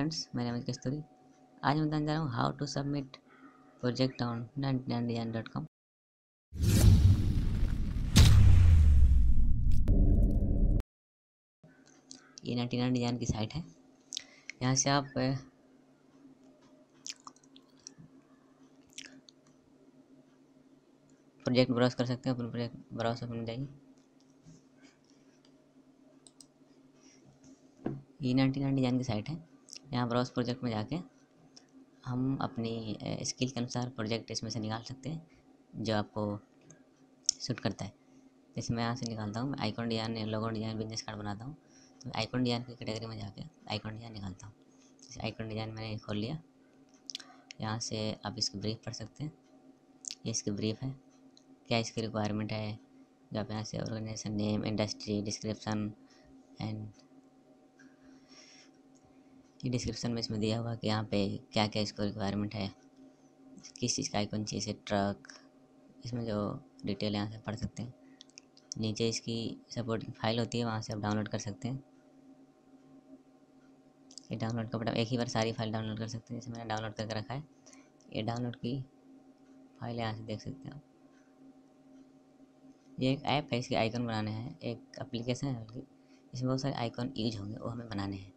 Friends मेरा नाम कस्तूरी आज मैं बताने जा रहा हूँ how to submit project on ninety nine design dot com ये नाइन्टी नाइन डिज़ाइन की साइट है। यहाँ से आप प्रोजेक्ट ब्राउज कर सकते हैं, अपने प्रोजेक्ट ब्राउज में जाइए ई नाइन्टी नाइन डिज़ाइन की साइट है। यहाँ ब्राउज प्रोजेक्ट में जाके हम अपनी स्किल के अनुसार प्रोजेक्ट इसमें से निकाल सकते हैं, जो आपको सूट करता है। जैसे मैं यहाँ से निकालता हूँ icon design logo design business card बनाता हूँ। तो आइकॉन डिज़ाइन की कैटेगरी में जाके आइकॉन डिज़ाइन निकालता हूँ। जैसे आइकॉन डिज़ाइन मैंने खोल लिया। यहाँ से आप इसकी ब्रीफ पढ़ सकते हैं। ये इसकी ब्रीफ है। क्या इसकी रिक्वायरमेंट है? जो आप यहाँ से organization name industry description and ये डिस्क्रिप्शन में इसमें दिया हुआ कि यहाँ पे क्या क्या इसको रिक्वायरमेंट है, किस चीज़ का आइकन चाहिए ट्रक इसमें जो डिटेल यहाँ से पढ़ सकते हैं। नीचे इसकी सपोर्टिंग फ़ाइल होती है, वहाँ से आप डाउनलोड कर सकते हैं। ये डाउनलोड का बटन, एक ही बार सारी फ़ाइल डाउनलोड कर सकते हैं, जैसे मैंने डाउनलोड करके रखा है। ये डाउनलोड की फ़ाइल यहाँ से देख सकते हैं ये एक ऐप है, इसके आइकन बनाने हैं, एक एप्लीकेशन है इसमें बहुत सारे आइकन यूज़ होंगे, वो हमें बनाने हैं।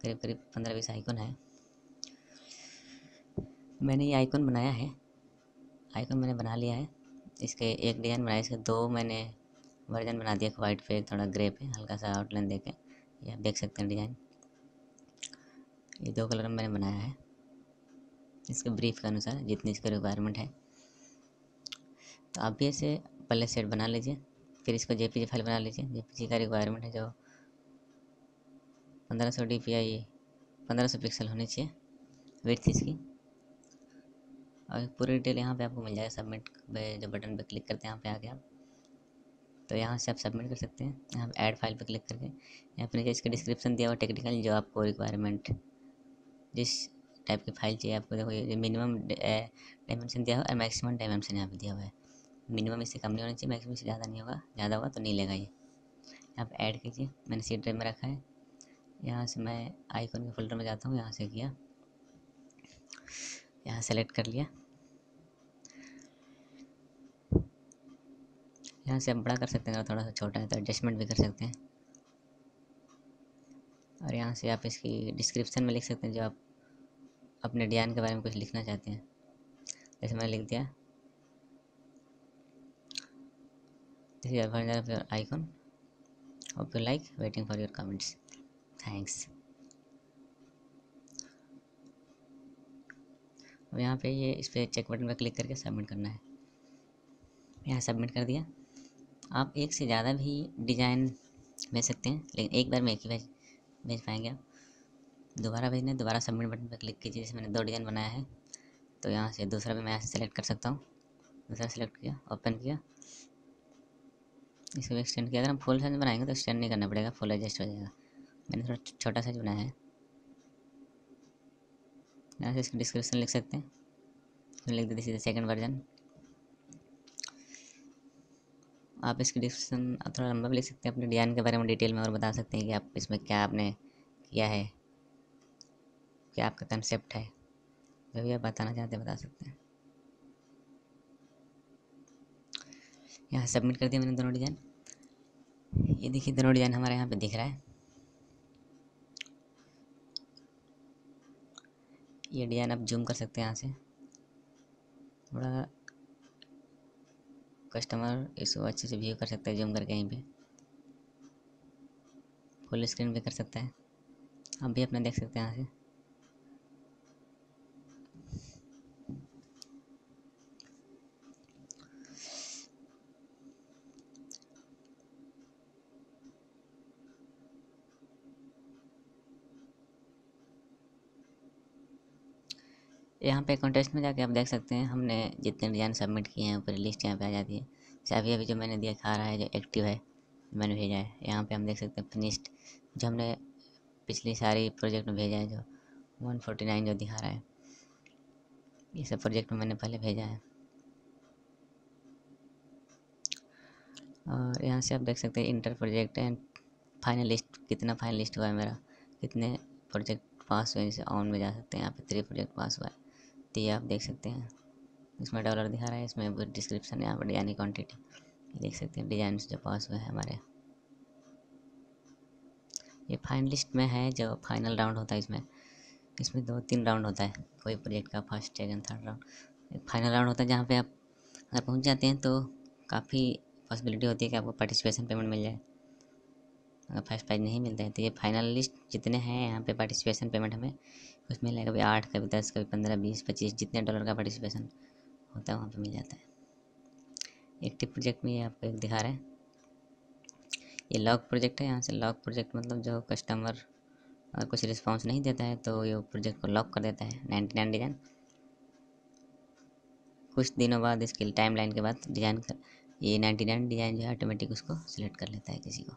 करीब करीब पंद्रह बीस आइकन है। मैंने ये आइकन बनाया है। आइकन मैंने बना लिया है। इसके एक डिज़ाइन बनाया इसके दो मैंने वर्जन बना दिया वाइट पे, थोड़ा ग्रे पे, हल्का सा आउटलाइन देके। ये आप देख सकते हैं डिज़ाइन। ये दो कलर में मैंने बनाया है। इसके ब्रीफ के अनुसार जितनी इसकी रिक्वायरमेंट है। तो आप भी ऐसे पहले सेट बना लीजिए। फिर इसको जेपीजी फ़ाइल बना लीजिए। जेपीजी का रिक्वायरमेंट है जो पंद्रह सौ डी पी आई पंद्रह सौ पिक्सल होनी चाहिए विथ इसकी। और पूरी डिटेल यहाँ पे आपको मिल जाएगा सबमिट पे जो बटन पे क्लिक करते हैं यहाँ पे आके आप। तो यहाँ से आप सबमिट कर सकते हैं, यहाँ ऐड फ़ाइल पे क्लिक करके। यहाँ पे नीचे इसका डिस्क्रिप्शन दिया हुआ टेक्निकल, जो आपको रिक्वायरमेंट, जिस टाइप की फ़ाइल चाहिए आपको, देखो ये मिनिमम डायमेंशन दिया हुआ और मैक्सिमम डायमेंशन यहाँ पे दिया हुआ है। मिनिमम इससे कम नहीं होना चाहिए, मैक्सिमम से ज़्यादा नहीं होगा, ज़्यादा होगा तो नहीं लेगा ये। आप ऐड कीजिए, मैंने सी ड्राइव में रखा है। यहाँ से मैं आइकन के फोल्डर में जाता हूँ, यहाँ से किया। यहाँ सेलेक्ट कर लिया। यहाँ से आप बड़ा कर सकते हैं, अगर थोड़ा सा छोटा है तो एडजस्टमेंट भी कर सकते हैं। और यहाँ से आप इसकी डिस्क्रिप्शन में लिख सकते हैं, जो आप अपने डिज़ाइन के बारे में कुछ लिखना चाहते हैं। जैसे मैंने लिख दिया। version of your icon hope you like waiting thanks. अब यहाँ पे ये इस पर चेक बटन पर क्लिक करके सबमिट करना है। यहाँ सबमिट कर दिया। आप एक से ज़्यादा भी डिज़ाइन भेज सकते हैं, लेकिन एक बार में एक ही भेज भेज पाएँगे आप। दोबारा भेजना है दोबारा सबमिट बटन पर क्लिक कीजिए, जैसे मैंने दो डिज़ाइन बनाया है। तो यहाँ से दूसरा भी मैं यहाँ सेलेक्ट कर सकता हूँ। दूसरा सेलेक्ट किया ओपन किया। इसको एक्सटेंड किया। अगर हम फुल साइज़ बनाएँगे तो एक्सटेंड नहीं करना पड़ेगा फुल एडजस्ट हो जाएगा। मैंने थोड़ा छोटा साइज़ बनाया है। यहाँ से इसकी डिस्क्रिप्शन लिख सकते हैं। लिख देते सीधे सेकेंड वर्जन आप इसकी डिस्क्रिप्शन आप थोड़ा लंबा भी लिख सकते हैं, अपने डिज़ाइन के बारे में डिटेल में और बता सकते हैं कि आप इसमें क्या आपने किया है, क्या आपका कंसेप्ट है। जो भी आप बताना चाहते हैं, बता सकते हैं। यहाँ सबमिट कर दिया मैंने दोनों डिज़ाइन। ये देखिए दोनों डिज़ाइन हमारे यहाँ पे दिख रहा है। ये डिज़ाइन आप जूम कर सकते हैं यहाँ से। थोड़ा कस्टमर इसको अच्छे से व्यू कर सकता है जूम करके यहीं पे। फुल स्क्रीन भी कर सकता है। आप भी अपना देख सकते हैं यहाँ से। यहाँ पे कॉन्टेस्ट में जाके आप देख सकते हैं, हमने जितने डिज़ाइन सबमिट किए हैं, ऊपर लिस्ट यहाँ पे आ जाती है। जैसे अभी अभी जो मैंने दिखा रहा है, जो एक्टिव है, मैंने भेजा है। यहाँ पे हम देख सकते हैं फिनिश्ड जो हमने पिछली सारी प्रोजेक्ट में भेजा है, जो वन फोर्टी नाइन जो दिखा रहा है। ये सब प्रोजेक्ट में मैंने पहले भेजा है। और यहाँ से आप देख सकते हैं enter project and final list कितना फाइनल लिस्ट हुआ है मेरा, कितने प्रोजेक्ट पास हुए जैसे ऑन में जा सकते हैं, यहाँ पे थ्री प्रोजेक्ट पास हुआ है। तो ये आप देख सकते हैं। इसमें डॉलर दिखा रहा है, इसमें डिस्क्रिप्शन यहाँ पर डिज़ाइन क्वान्टिटी देख सकते हैं डिज़ाइन जो पास हुए हैं हमारे। ये फाइनलिस्ट में है, जो फाइनल राउंड होता है इसमें। इसमें दो तीन राउंड होता है, कोई प्रोजेक्ट का फ़र्स्ट सेकेंड थर्ड राउंड एक फाइनल राउंड होता है जहाँ पे आप अगर पहुँच जाते हैं तो काफ़ी पॉसिबिलिटी होती है कि आपको पार्टिसिपेशन पेमेंट मिल जाए। अगर फ़र्स्ट प्राइज नहीं मिलता है तो ये फाइनल लिस्ट जितने हैं यहाँ पे पार्टिसिपेशन पेमेंट हमें कुछ मिलेगा कभी आठ, कभी दस, कभी पंद्रह, बीस, पच्चीस, जितने डॉलर का पार्टिसिपेशन होता है वहाँ पे मिल जाता है। एक्टिव प्रोजेक्ट में ये आपको एक दिखा रहे हैं। ये लॉग प्रोजेक्ट है, यहाँ से लॉग प्रोजेक्ट मतलब जो कस्टमर अगर कुछ रिस्पॉन्स नहीं देता है तो ये प्रोजेक्ट को लॉक कर देता है नाइन्टी नाइन डिज़ाइन कुछ दिनों बाद इसके टाइम लाइन के बाद डिज़ाइन कर, ये नाइन्टी नाइन डिज़ाइन जो है ऑटोमेटिक उसको सिलेक्ट कर लेता है किसी को।